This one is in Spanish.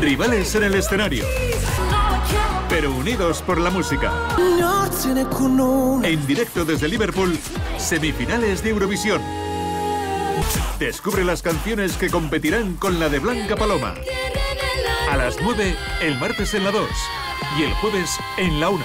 Rivales en el escenario, pero unidos por la música. En directo desde Liverpool, semifinales de Eurovisión. Descubre las canciones que competirán con la de Blanca Paloma. A las 9, el martes en la 2 y el jueves en la 1.